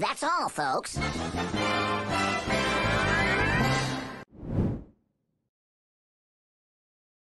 That's all, folks.